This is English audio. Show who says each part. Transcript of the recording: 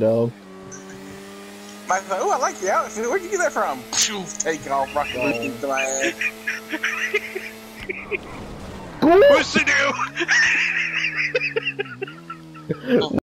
Speaker 1: dog.
Speaker 2: Mike's like, oh, I like the outfit. Where'd you get that from? Take off, rocket
Speaker 1: Oh.
Speaker 2: boots, my ass.
Speaker 3: What's to do?